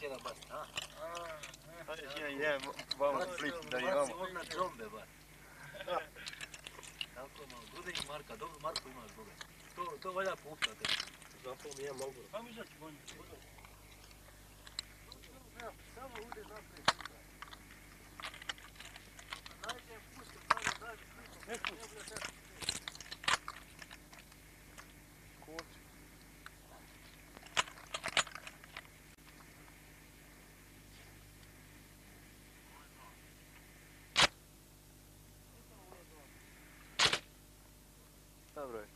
baci jedan baci, a? Ja, ja, vamo split, da je Baci vamo. on na džombe, ba. Tako malo, Grudin Marka, dobro Marko imaš Boga. To, to valja puštati. Zapao mi ja mogu. Pa mi zaći vonji. Samo ude naprijed. Najde pusti, najde, najde, ne pusti. Dobro je.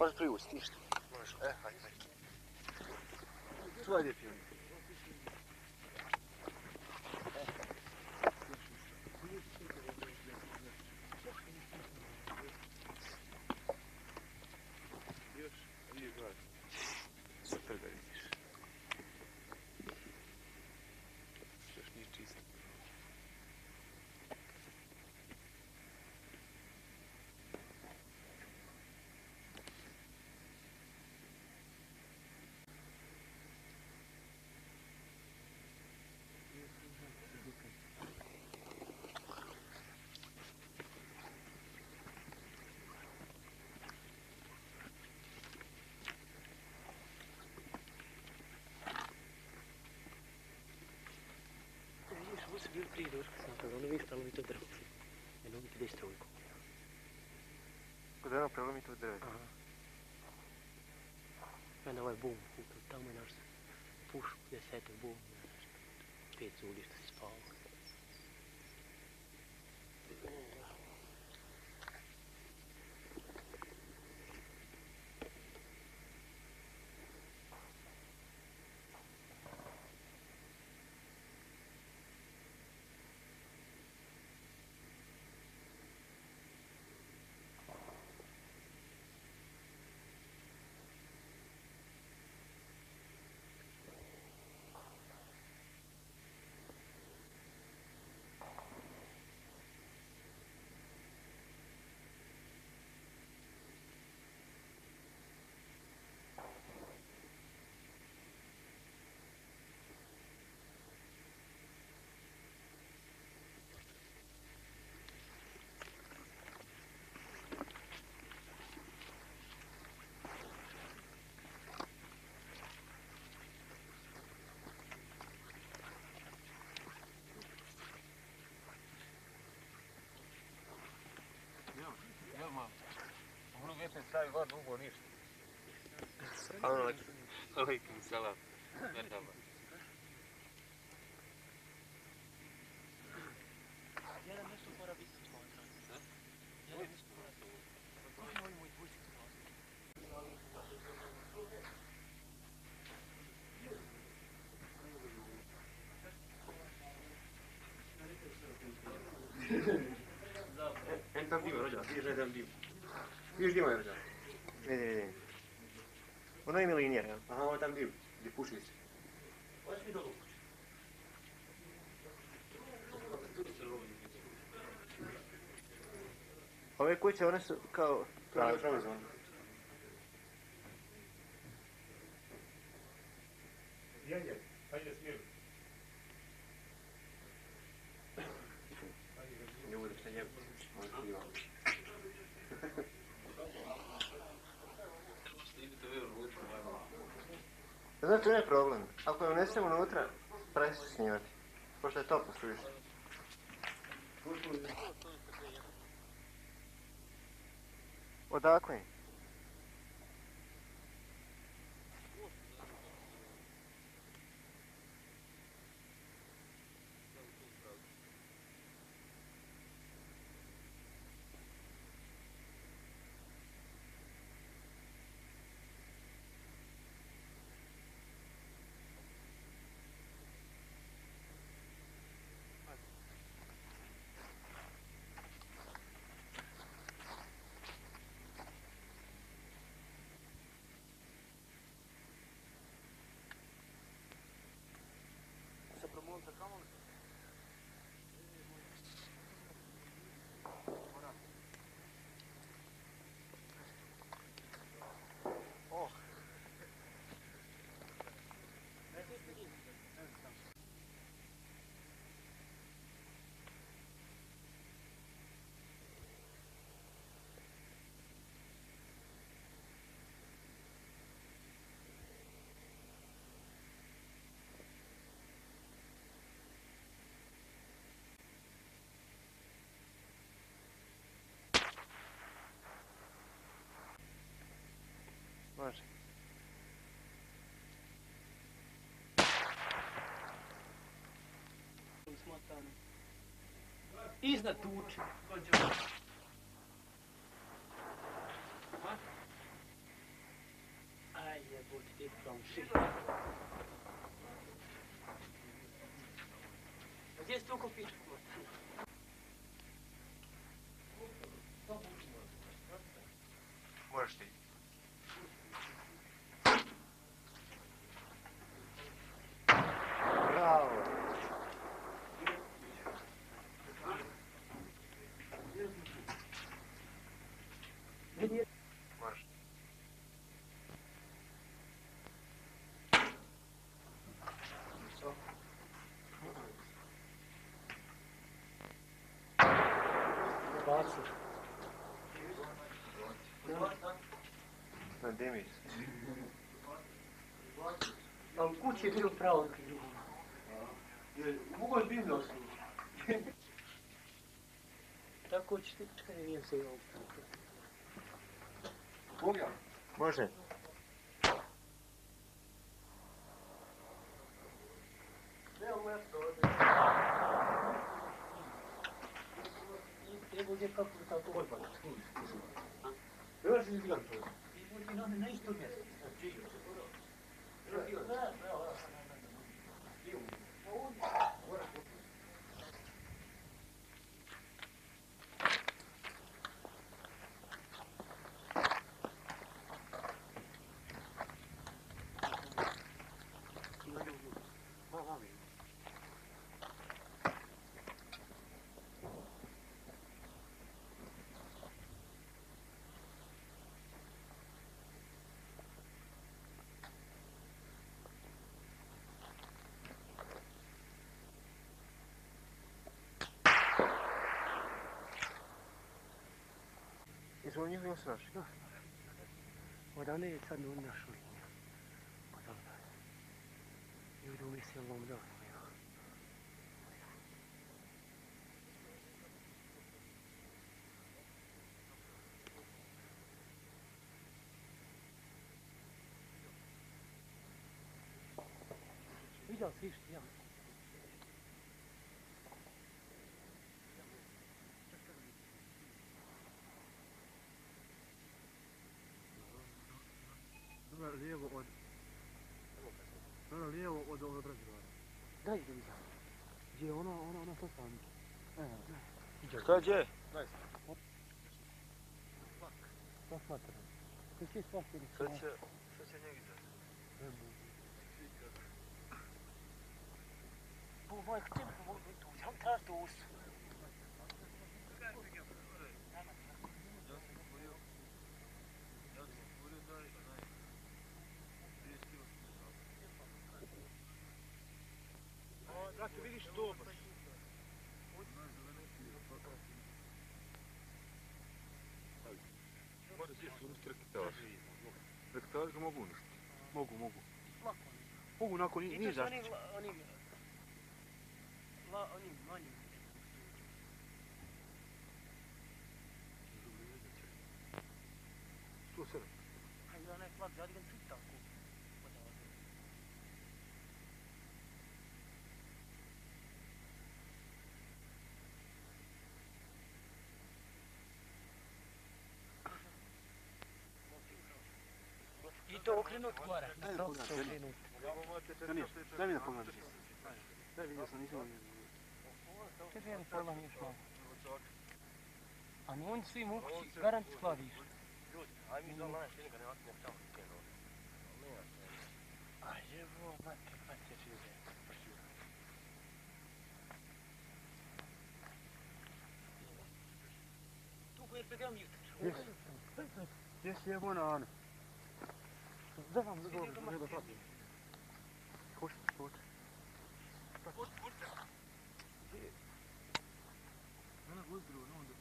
Može priusti, ništa. Može, e, hajde, hajde. Čuvaj gdje piju. Super ovo su bili prije došli sam toga, ono vi stalo to drvo. Jedno mi ti bez trojku. Kod jedno prelomi tu drve. Aha. I onda ovaj bum, tu tamo je Ono vječe stavi vodu ugo ništa. Alaikum salam. Merhaba. Jedan nešto mora biti smatran. Jedan nešto mora biti. Koji Vidi, vidi. Ono ima linija, jel? Aha, ovo je tam dim, gdje puši se. Hoćeš mi dolu kuću? Ove kuće, one su kao... Pravi, pravi zona. Janje, ajde smir. Ljudi, šta je? Ovo je krivo. Znači, ne problem. Ako je unesemo unutra, pravi se snimati. Pošto je to poslušao. Odakle? Može. Smotano. Iznad tuče. Aj jebote, ti vam šit. Gdje ste ukupili? Možeš ti. Bravo. Možeš. Bacu. Na Demis. A u kući je bilo pravo krivo. Mogu je bimno Tako ćete, čekaj, nije se ovo. Može. Treba gdje kako tako odbak. Još izgledam to. I budi Jesu oni njihovi osnaši? Odane je sad on našu liniju. Odavde. Pa Ljudi umisli ovom danu. Vidio si išti, ja. Lijevo od... Ono lijevo od ovog razgovora. Daj da vidim. Gdje je ono, ono, ono poslani? Evo, daj. Šta gdje? Sva smatra. Ti svi shvatili. Šta će, šta će njegi da? Bu moj htio bu tu, sam traži tu us. Brate, vidiš to baš. Može uništi. Reketaž ga mogu uništiti. Mogu, mogu. Lako. Mogu nakon I nije to su oni, oni, la, oni manji. Sto sedam. Hajde, onaj flag, zadi ga čut tako. To okrenut gore. Daj da pogledam, okrenut. Ja nije, daj mi da pogledam. Daj vidio sam, nisam vidio. Kaže, jedan pogledam još malo. A ni oni svi mogući, garant skladiš. Aj mi dole naš jednika, nema ne tamo. A jevo, mate, mate, žive. Tu je program jutro. Gdje si jebo na Anu? Da vam Dobro, ne da pratim. Hoće, hoće. Ona guzdru, no onda.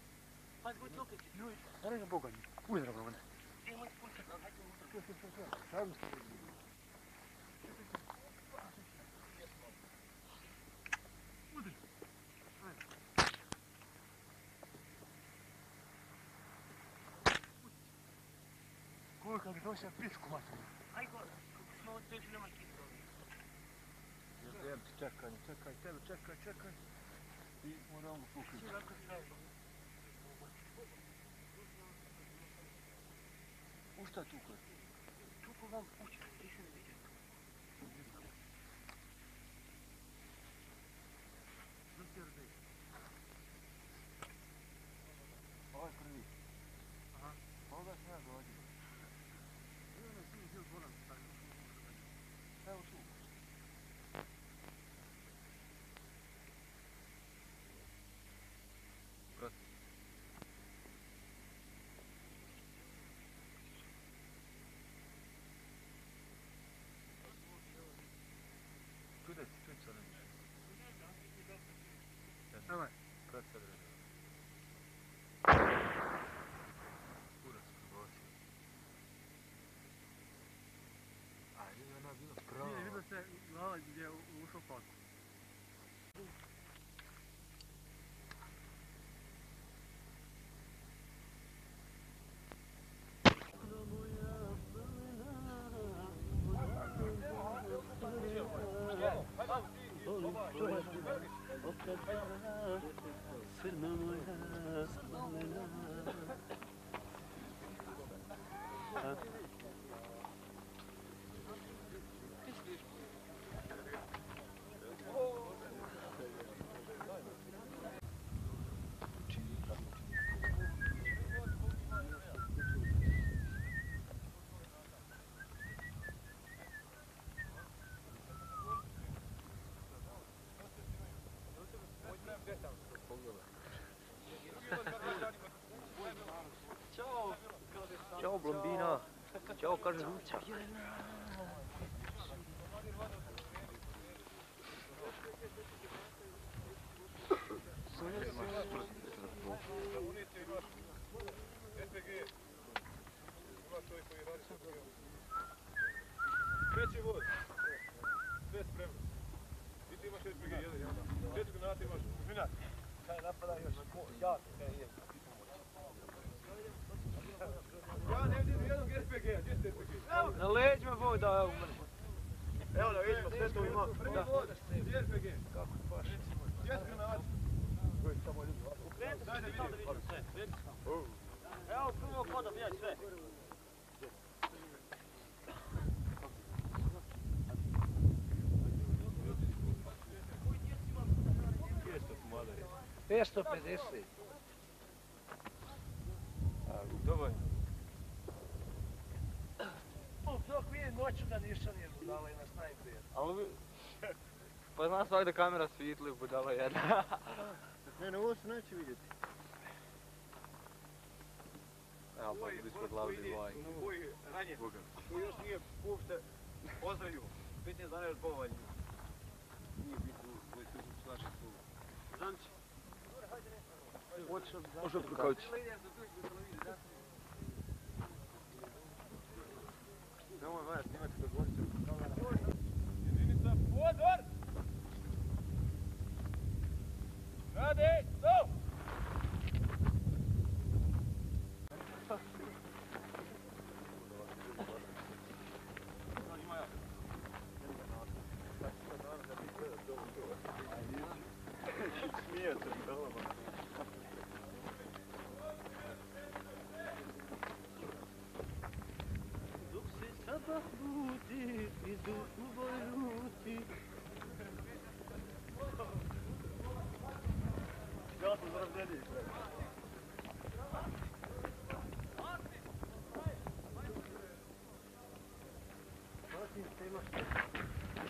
Кардося пичко, мать. Айко, снова теж нема кипро. Ядем ти, чакай, чакай, тебе, чакай, чакай. И морално пукай. Ушта е тук. Тук вам уча, ти се не видя. Não perdi. Je ušao Ćao, blondina. Ćao, kaže Luća. Treći voz. Sve spremno. I ti imaš SPG, jedan, jedan. Četiri granate imaš. Minat. Kaj napada još? Ko? Ja nemoj da umre. Evo da vidimo, sve to ima. Da. Kako paš? Evo prvo kodom, ja sve. Pesto pedeset. Хочу на рішення, ну, будала і на снайпері. Але ви... По нас завжди камера світли, будала я. Не, ну ось ну, ночі видять. А, будуть подлав дивай. Рані, твою ж є повте озою. Ти не знаєш бовані. Ні, біду, ви тут слашу. Занч. От щоб. Може прокач. Koji su su naši tu. Zanči. Može prkoći. Nemoj Maja snimati dok gošće. Jedinica, odvor! Rade, stop! Dok se sabah budi, idu u vojruti. Ja sam zaravljeni.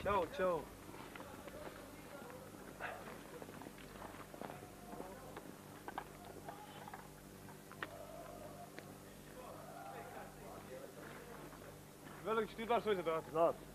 Ćao, ćao. Velik, ti daš svoj zadatak. Znam.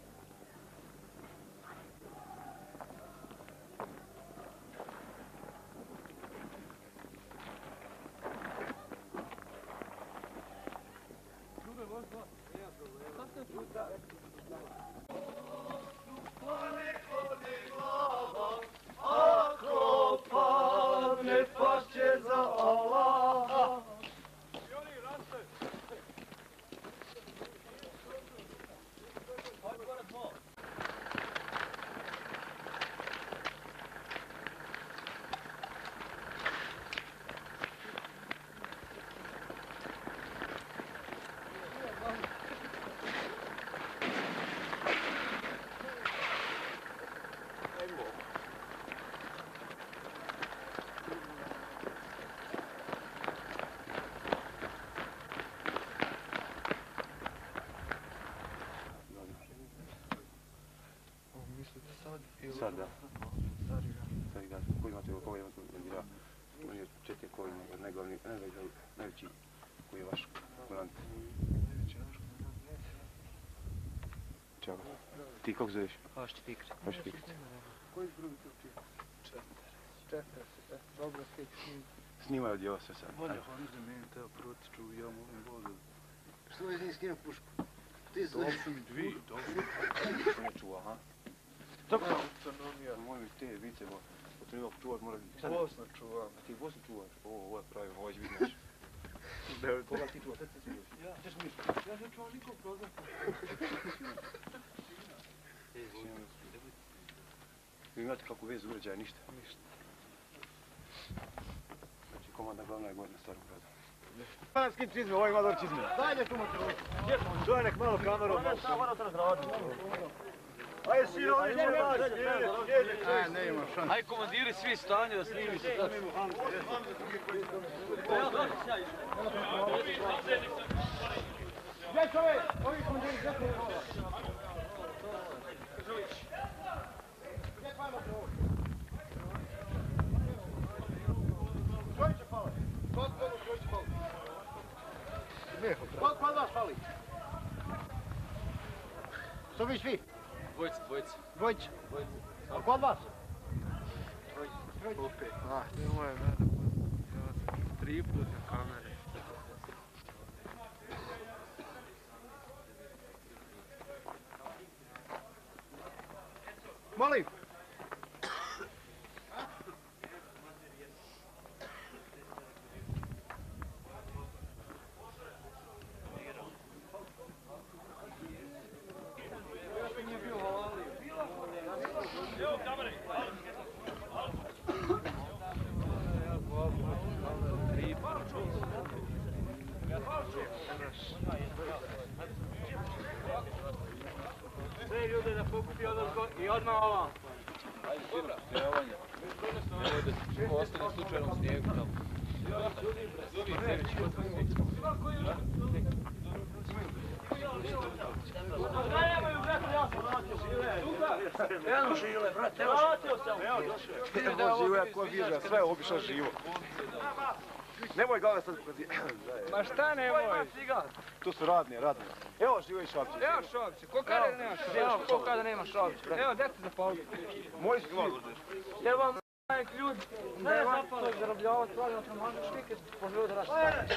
Sad, da. Sad da, koji imate, koga imate, ja, on je četiri koji imate, najglavni, najglavni, najveći, koji je vaš komandant. Čao. Ti kako zoveš? Hošće fikri. Baš ti. Dobro, skeć snim. Snimaj od ovo sve sad. Bolje, za mene teo protiču, ja molim vodu. Što je nisi skinu pušku? Ti To znaš. su mi dvi, to To ne čuva, ha? Tako autonomija. Moj te vice, bo, to treba čuvat, mora... Bosna čuvam. A ti Bosnu čuvaš? Ovo, ovo je pravi, ovo je vidno naš. Koga ti čuvaš, sad ti čuvaš? Ja. Češ mi? Ja ne čuvam nikog prozorka. Vi imate kakvu vezu uređaja, ništa? Ništa. Znači, komanda glavna je gore na starom gradu. Skin čizme, ovo ima dobro čizme. Dajde tu motor. To je nek malo kamerom. Ajde, sino, oni Aj, vas. A, ne ima šans. Aj komandiri svi stanje da snimi se. tako. Gdje čovjek? Ovi komandiri, gdje čove? Koliko kod vas fali? Što vi svi? Dvojica, dvojica. Dvojica. A kod vas? Opet. Ah, nemoj mene. Ja sam tri puta kamere. Molim. Sve ljude da pokupi odozgo i odmah ovam. Ajde, fibra, prijavanje. Nemoj da se ostane slučajno u snijegu tamo. Zumi, sebi će Eno žile, brate, evo Evo živo, ja ko obišao živo. Nemoj glave sad pokazi. Ma šta nemoj? Tu su radni, radni. Evo živo i šapće. Evo šopće, ko kada da nema šopće? Evo, ko kada nema šopće? Evo, dete za palu. Moji su glas. Jer vam majk ljudi, da je vam to zarobljavao stvari, on može štike, poželio da raste.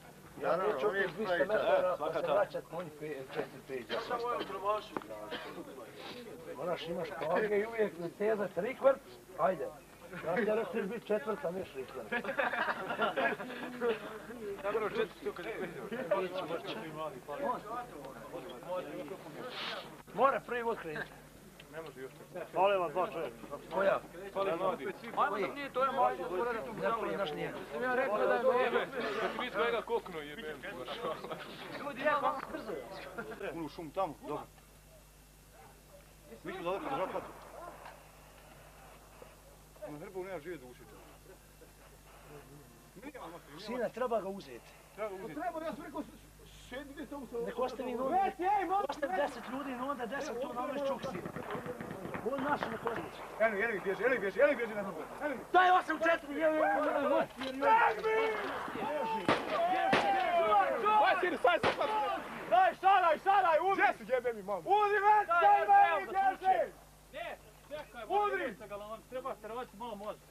Ja neću opet 200 metara pa se vraćat konj 4-5 ja sam stavio. Moraš imaš koge i uvijek tezat rikvrt, ajde. Ja ti rekao biti četvrta, neš rikvrt. Dobro, četiri kad je Mora prvi vod krenuti. Fale vam dva čovjeka. Koja? Ajmo da nije, to je malo pored tu Ne prvi naš nije. Sam ja rekao da je dobro. Kad mi svega koknu jebem. Ljudi, ja vam brzo. Unu šum tamo, dobro. Mi ćemo daleko držati patu. Na hrbu nema žive duše. Ali ima Sina, treba ga uzeti. Treba ga uzeti. Treba, ja sam rekao. Nek ostavi noge. Ostavi deset ljudi, no onda deset tu na ovoj čuksi. On naš ne korić. Eno, jedan ih bježi, ih bježi, ih bježi na ih. Daj osam četiri, je, je, je, Aj, sidi, staj se, pa. Daj, šaraj, šaraj, udri. Gdje su jebe mi, mamu? Udri, već, daj, daj, bježi. Udri. Treba sterovati malo mozga.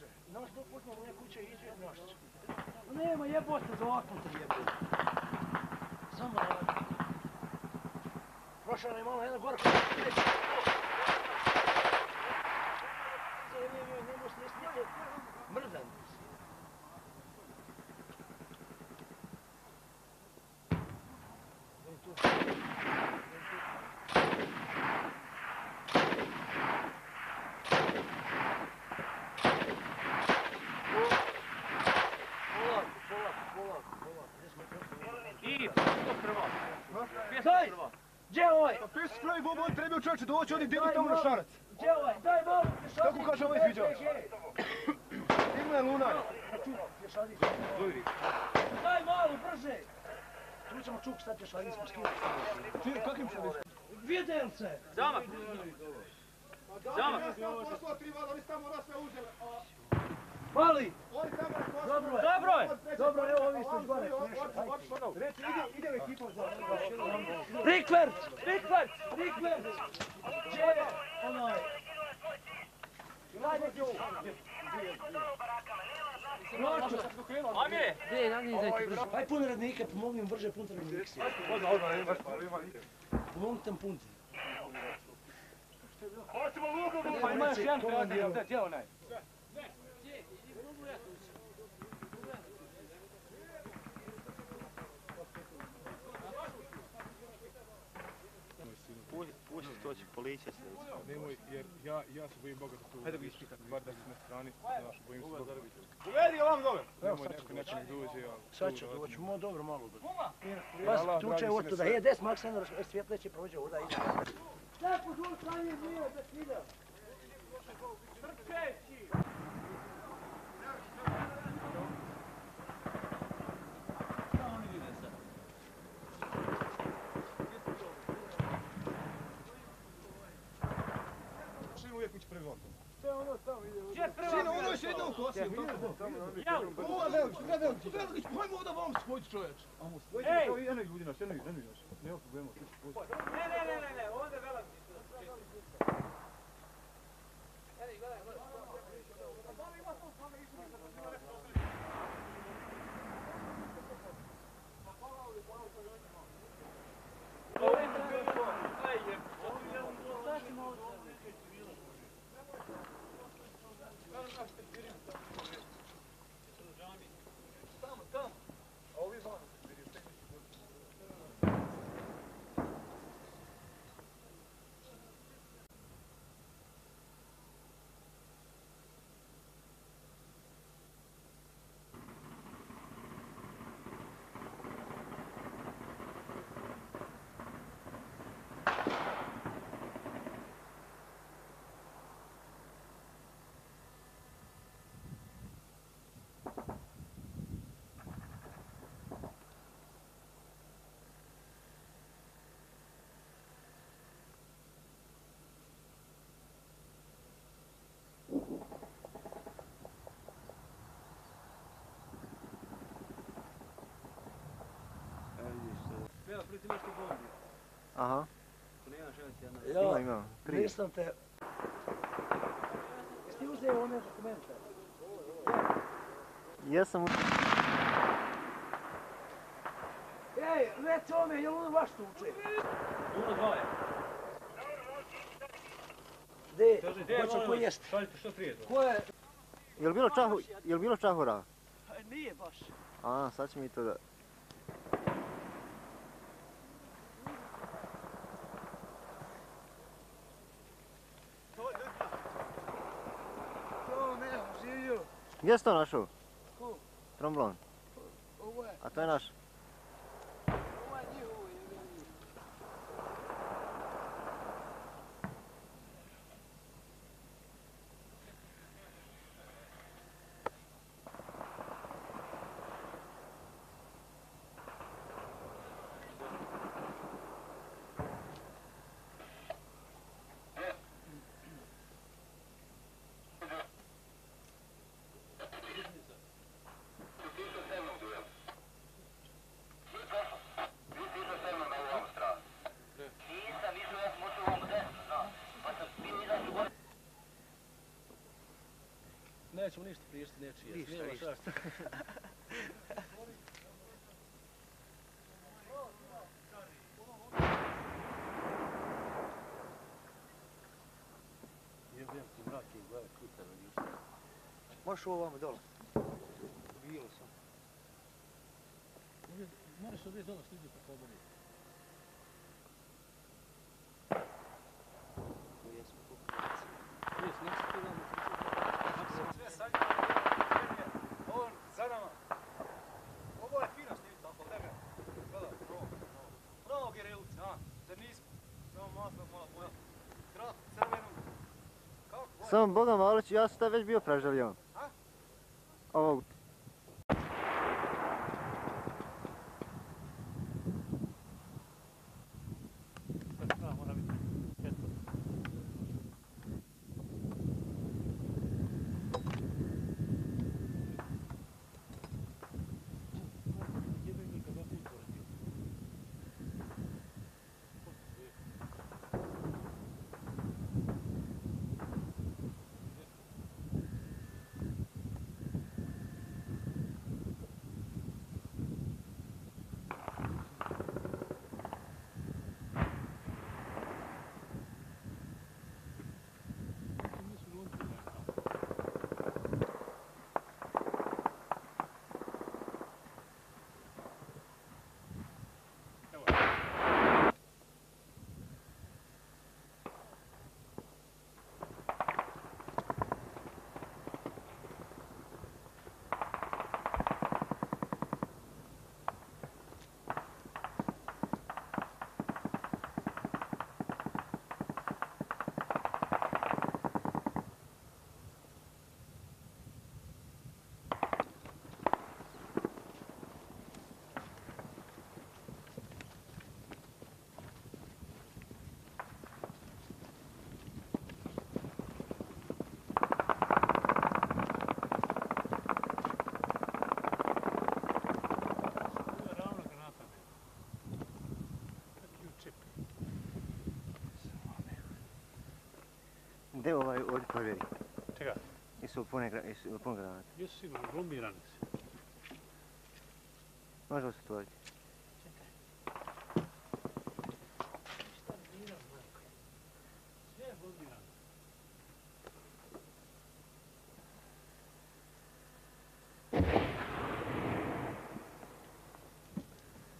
nemoj vas naše. Naš dok počne moje kuće iđe naš. No nema jebote za ovakvom te jebote. Samo radi. Prošao je malo jedna gore. Nemo I, to prvo. Daj! Gdje je ovaj? Pa pis pravi bobo, on treba čovječe doći, oni digli tamo na šarac. Gdje je ovaj? Daj malo pješadić. Kako kaže ovaj izviđač? Ima je lunar. Pješadić. Daj malo, brže. Tu ćemo čuk šta pješadić smo skinuti. Ti, kakim će biti? Vidjelce. Zamak. Zamak. Poslao tri vala, oni tamo nas sve uzeli. Mali. Oni tamo nas poslao. Dobro je. Dobro je. Dobro, evo ovi ste gore. pješali. Reći, ide, ide ekipa za... Rikvert! Rikvert! Rikvert! Gdje je onaj? Neki ovu. Noću. Amire. Aj pun rednike, pomogni im brže punti rednike. Odmah, odmah, ima, ima, ima. Pomogni im punti. Hoćemo luku, Pa ima još jedan kreativ, gdje je onaj? Pusti to će policija se. Nemoj, jer ja, ja se bojim Boga da tu Hajde ga ispitam. bar da na strani, znaš, bojim se Boga. Uvedi ovam dole. Nemoj neko neko nek dođe, a... Sad će doći, mo dobro malo. Allah, Pas, tu će dragi od tuda. Je, des Maksander, svjetleće prođe, oda ide. Tako, dol stanje nije, da snida. Svi uvijek ući prvi on. Gdje prva? Sino, sjedno u kosi. Jel? Ovo Velgić, ovo Velgić, Velgić, pojmo ovdje vam spojiti čovječ. Ej! Eno ljudi naš, eno ljudi naš. Nema problema, ti ću Bela, prvi ti nešto bombi. Aha, nema jedna. ima, Ja, ima. Prije. nisam te... Jesi ti uzeo one dokumente? Jesam u... Ej, reci ome, je li on vaš tuče? Uno dva je. De, Kaže, gdje je hoće molim ko jest? Šaljite što prije to. Ko je? Jel bilo čahu, jel bilo čahura? Nije baš. A, sad će mi to da... To ne, živio. Gdje si to našao? Tromblon. A to je naš. Nećemo ništa pričati nečije. Ništa, Smijemo ništa. šta. Jebem ti mrak i gleda kuta na ništa. Možeš ovo vamo dole. Bilo sam. Moraš ovdje dole stiđe po pobuni. Jesmo kukac. Jes, nek se ti vamo. Sve sad On za nama. Ovo je fino snimiti, tako tebe. Gledaj, bravo, bravo. Bravo, Gerelci, a? Zar nismo? Samo masno malo boja. Krat, crvenu. Kako? Samo Boga Malić, ja sam tad već bio prežaljen. Gde ovaj ovdje provjeri? Čega? Jesu pune, jesu pune granate? Jesu sigurno, blombirani su. Može li se otvoriti? Sve je blombirano.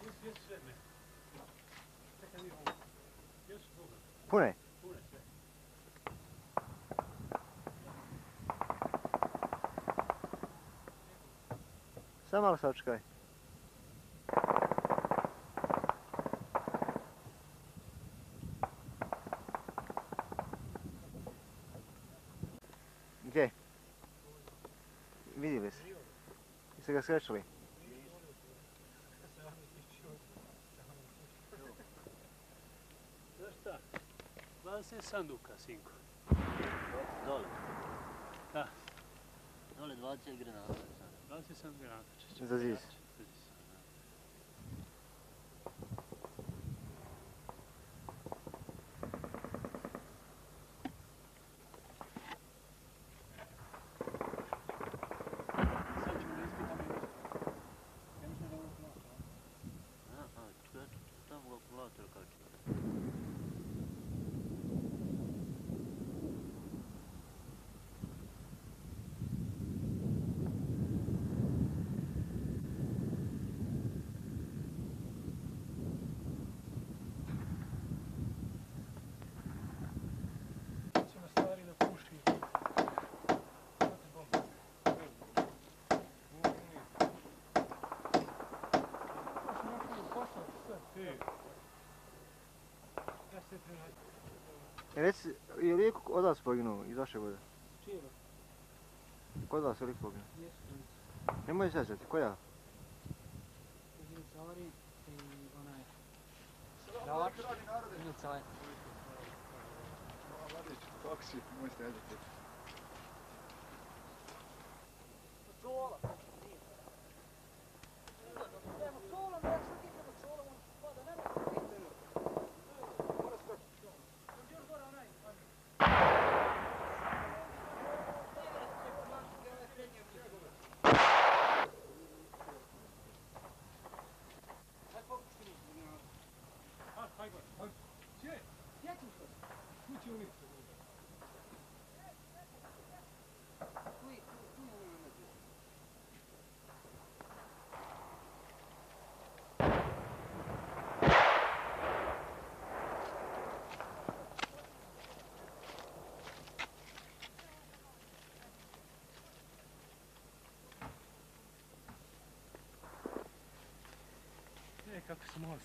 Jesu, jesu sve ne. Čekaj, nije ovo. Jesu Boga, Pune? pune sve. Samo malo sačekaj. Gdje? Vidjeli se. Jeste ga? Znaš šta? 20 sanduka, sinko. Dole. Da. Dole 20 granata. 20 sanduka. Za ziz. Sad ćemo da ispitamo. Ja mislim da ovo plaća. Aha, čekaj, tamo kalkulator kao će. Ćemo stvari da puši. E, Reci, je li lijek od vas poginuo iz vaše vode? Čije? Kod vas je lijek poginuo? Jesu, Nemoj se zezati, koja? Zari i onaj... Davač, Ilcaj. Kako si, moj sređati. kako su malo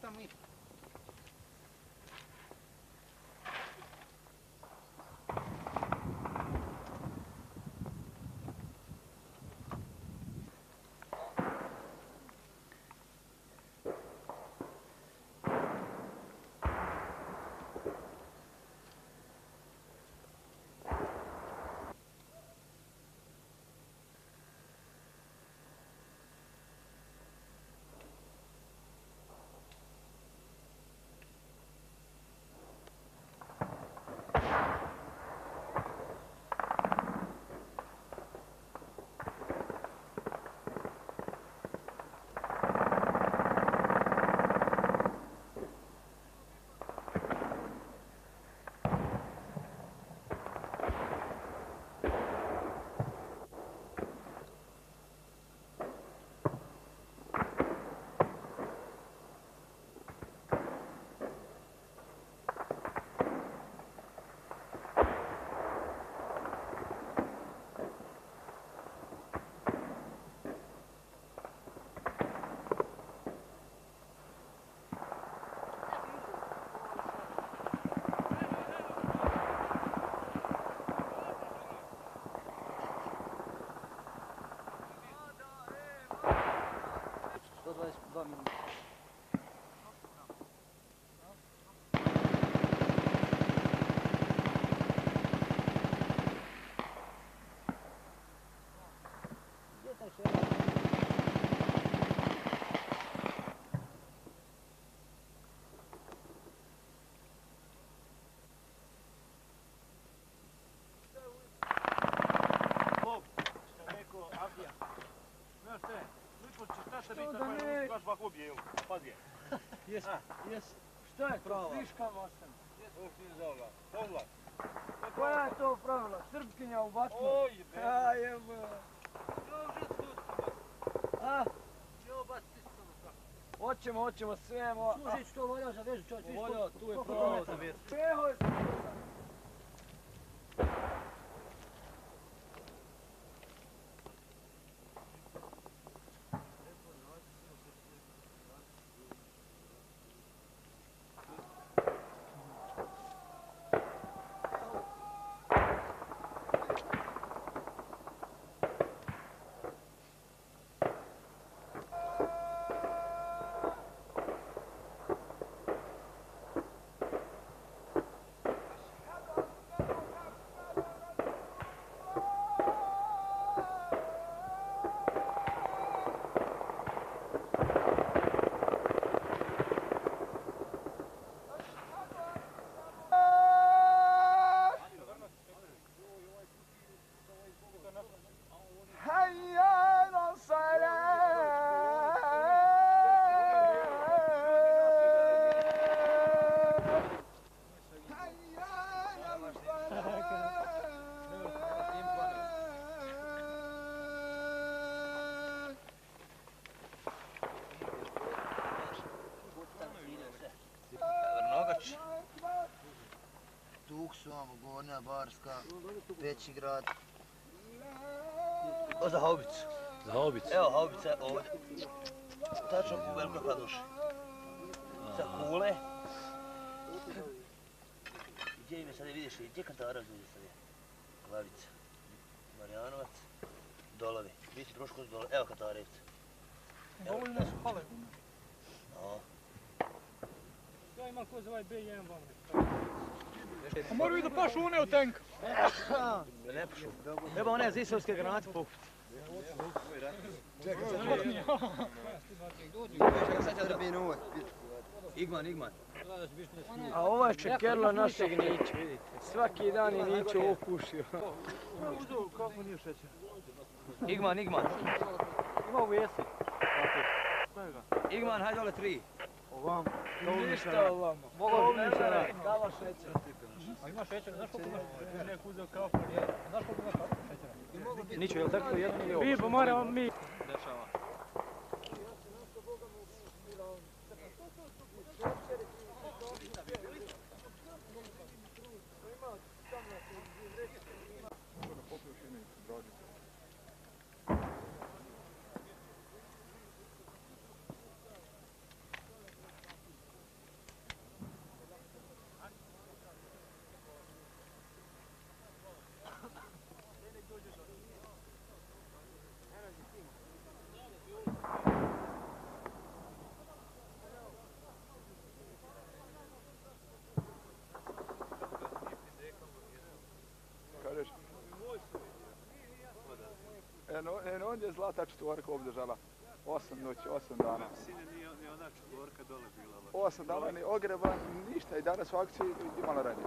cuenta muy Šta se biti tako je baš bijelo. Pazi je. Jes, jes. Šta je to? Friška mostan. Ovo si za ovoga. Pogledaj. Koja je to pravila? Srpkinja u vatnu? Oj, be. A jebo. A? Hoćemo, hoćemo sve, mo... Slušaj, što volio za vezu, čovječ, Volio, tu je pravo za vezu. Čeho je. Tuk su Barska, veći grad. O za haubicu. Za haubicu. Evo haubica ovdje. Tačno u velikoj hladuši. Sa kule. Gdje ime sad je vidiš, gdje kantara vidi sad je? Glavica. Marijanovac. Dolovi. Biti trošku s dole. Evo Katarevca. Dovoljno su pale. No. Ja imam ko za ovaj B1 vam A moraju da pašu one od tenka. Ne pušu. Treba one zisovske granate pokupiti. Igman, Igman. A ova čekerla našeg niće, vidite. Svaki dan je niće okušio. Igman, Igman. Ima u jesi. Igman, hajde dole tri. Ovam. Ništa ovamo. Mogu bi se radi. Kava šećera. A ima šećera, znaš koliko imaš? Nek uzeo kafu, znaš koliko imaš šećera? Niću, je li tako jedan ili ovo? Pa moramo mi. Dešava. En on je zlata četvorka obdržala. Osam noć, osam dana. Sine, nije ona četvorka dole bila. Osam dana, ni ogreba, ništa. I danas u akciji imala radnje.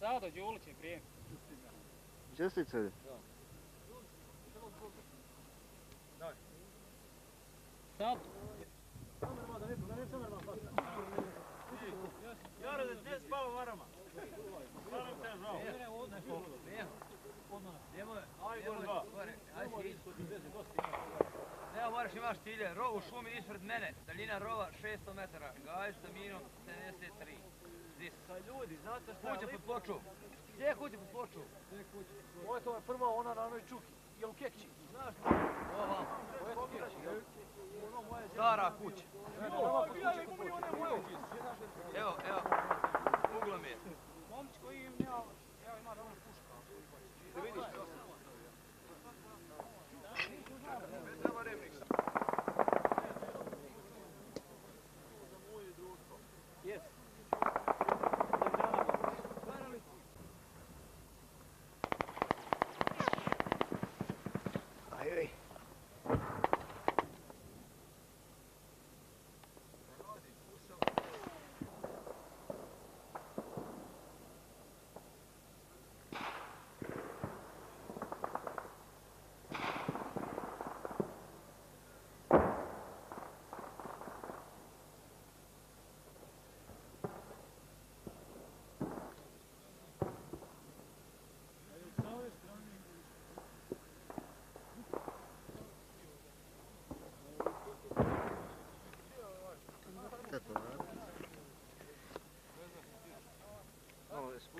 Sada, Đulić je prijem. Čestice je? Da. Sad. Samo nema, da ne samo nema. Jaro, da gdje spava varama? Stvarno te žao. Nemoj, Aj, nemoj, gore dva. gore, aj si Evo moraš imaš cilje, rov u šumi ispred mene, daljina rova 600 metara, gaj sa minom 73. Zis. Sa ljudi, znate šta Kuća pod ploču. Gdje je kuća pod ploču? Ovo je to je prva ona na onoj čuki. Jel kekći? Znaš? Ova, Ovo je to kekći, Dar kući. Evo, evo, uglom je. Momčko im, ja,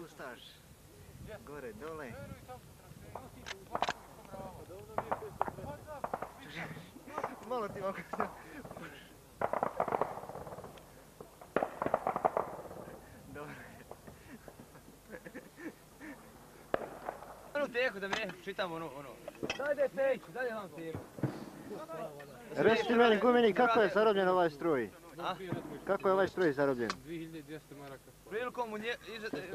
spuštaš gore, dole. Malo ti ovako se... Dobro. Teku da me čitam ono, ono. Daj da teku, daj vam teku. Reci meni, gumeni, kako je zarobljen ovaj struj? A? Kako je ovaj struj zarobljen? 2200 maraka. Prilikom munje,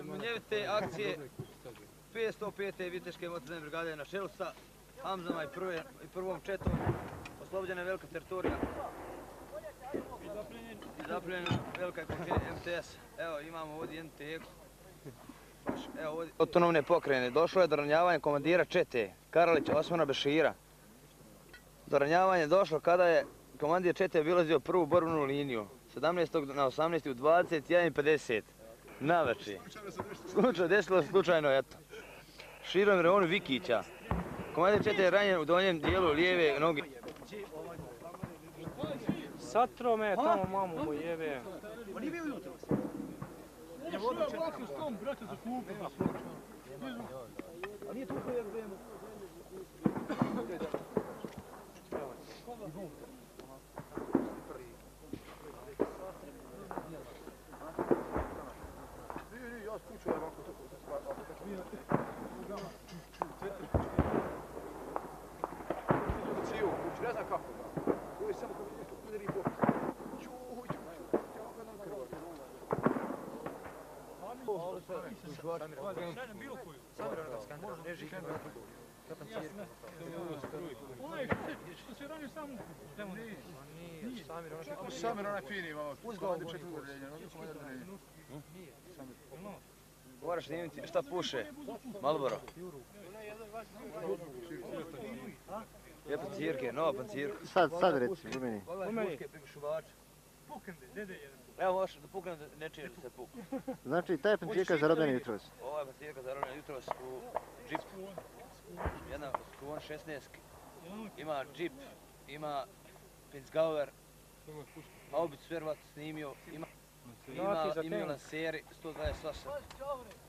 munjevite akcije 505. viteške motorne brigade na čelu sa Hamzama i, prve, i prvom četom oslobođena je velika teritorija i zapljena velika količina MTS. Evo imamo ovdje jednu teku. Baš, Evo ovdje. Autonomne pokrene. Došlo je do ranjavanja komandira čete Karalića Osmana Bešira. Do ranjavanja je došlo kada je komandir čete obilazio prvu borbenu liniju. 17. na 18. u 21.50. Na veći. Slučajno, desilo slučajno, eto. Širom je on Vikića. Komadar Čete je ranjen u donjem dijelu lijeve noge. Satro me, tamo mamu mu jebe. Pa nije bio jutro. Ne, što je vlaki tom, brate, za klupu. Pa nije tu pojedu. Sa Šajna bilo koju. Onaj što se ranio samo demo nije. Nije. Samir onaj fini, ono ćemo jedan uređenja. Moraš snimiti šta puše. Malboro. Je pancirke, nova pancirka. Sad, sad reci, u meni. Pogledaj puške prigušivača. Pukende, dede jedan. Evo možeš da puknem da ne čuješ da se puk. Znači, taj je zarobljeni jutros. Ova je pancirka zarobljena jutros u džip. Jedna Skuon 16. Ima džip, ima Pinsgauer. Haubicu Svervat snimio. Ima ima imio na seri 128.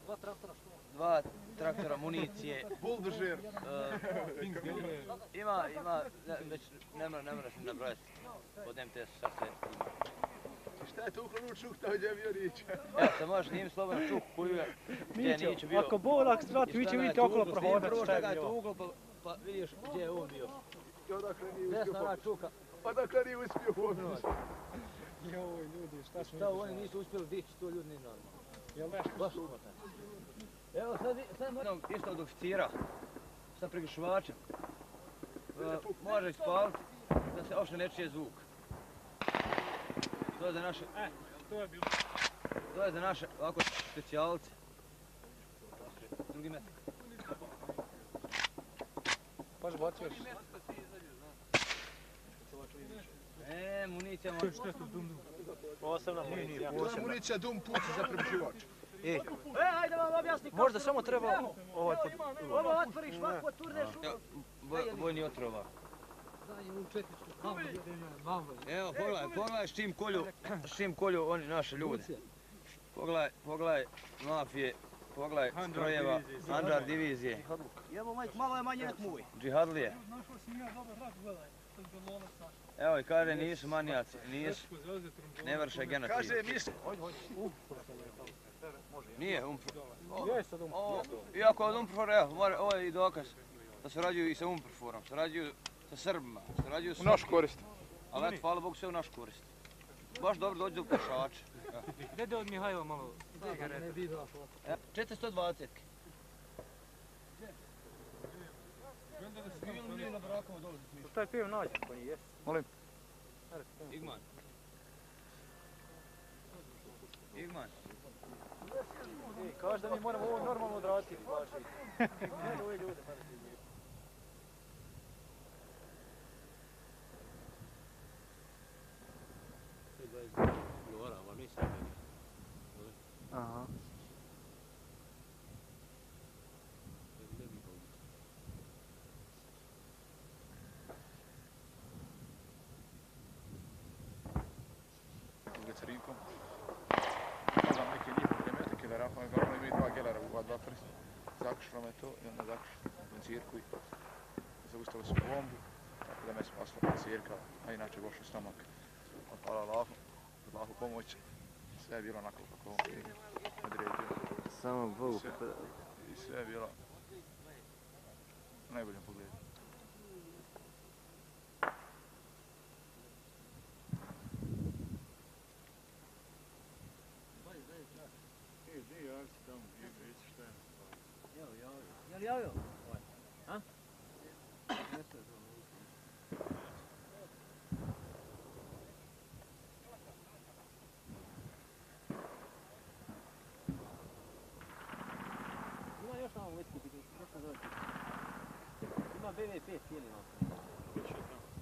Dva traktora što? Dva traktora municije. Buldožer. Uh, ima, ima, ne, već ne mora, ne mora se nabrojati od MTS sad sve ima. Šta je to uklonu čuk, to je bio riječ. Evo se možeš njim slobodno čuk koju je, je bio. Ako Bog lak strati, vi će vidjeti okolo prohodat Prvo šta je bilo. uglo pa, pa vidiš gdje je on bio. I odakle nije Desna uspio. ona čuka. Odakle nije uspio uopće. Joj, ljudi, šta smo Šta oni nisu uspjeli dići, to ljudi nije normalno. Jel? Baš umotno. Evo sad, moram isto od oficira sa prigušivačem. E, može ispaliti da se uopšte ne čuje zvuk. To je za naše, E, to je bilo. to je za naše ovako specijalce. Drugi metak. Baš bacio još. E, municija Što može. je to dum dum? Posebna municija. Je municija dum puci za prebiživač. E, ajde vam objasni kako Možda samo treba ovaj. Ovo otvoriš, ovako turneš u... Boj, bojni otrova. Evo, pogledaj, pogledaj s čim kolju, s čim kolju oni naše ljude. Pogledaj, pogledaj mafije, pogledaj strojeva, Andar divizije, Evo, majk, malo je manje nek moj. džihadlije. Našao sam ja gledaj. Evo i kaže nisu manijaci, nisu, ne vrše genocid. Kaže, misli. Nije. Ovo, iako od umprfor, evo, ovo je i dokaz da surađuju i sa umprforom, surađuju sa Srbima, surađuju U naš korist. Ali eto, hvala Bogu, sve u naš korist. Baš dobro dođe do pešača. Dede od Mihajla malo. cigarete. 420. Taj piv nađe po njih, jesi? Molim? Igman. Igman. Ej, kaži da mi moramo ovo normalno odraditi. Ne da ove ljude. Aha. Ulica Rinkom. Pogledam neke njihove kremetike, vjerojatno je glavno imaju dva gelera u ova dva prsta. Zakušalo me to i onda zakušalo na cirku i zaustavili su bombu. Tako da me spasla pancirka, a inače boš stomak. A hvala Allahu, Allahu pomoć. Sve je bilo onako kako on je odredio. Samo Bogu. I sve je bilo u najboljem pogledu. Još na ovom večku, još na zove. Ima BV5 cijeli na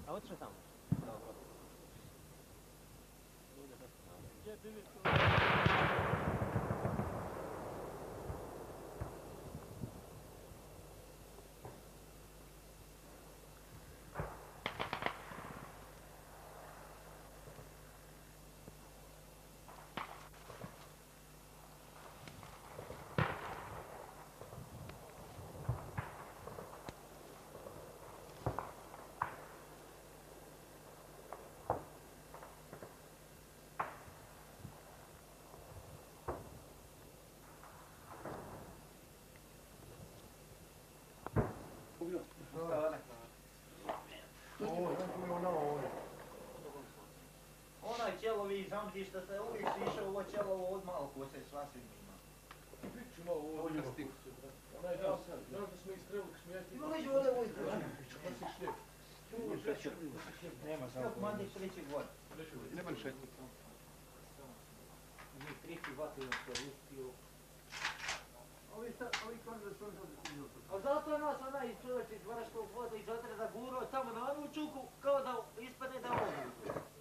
A otišao tamo? Dobro. Gdje je BV5? Zamki što ste uvijek si išao ovo ćelovo od malo ko se sasvim ima. imao ovo kastik. Onaj dan, znaš da smo istrelili, kad smo ja ti... Ima ovdje šljep. Nema samo. Manje treći god. Nema ni šetnje. Mi treći vati na to uspio. Ovi sta, ovi kaže da su oni sad A zato je nas onaj čovječ iz Varaškog voda iz Otreda gurao tamo na onu čuku kao da ispadne da ovo.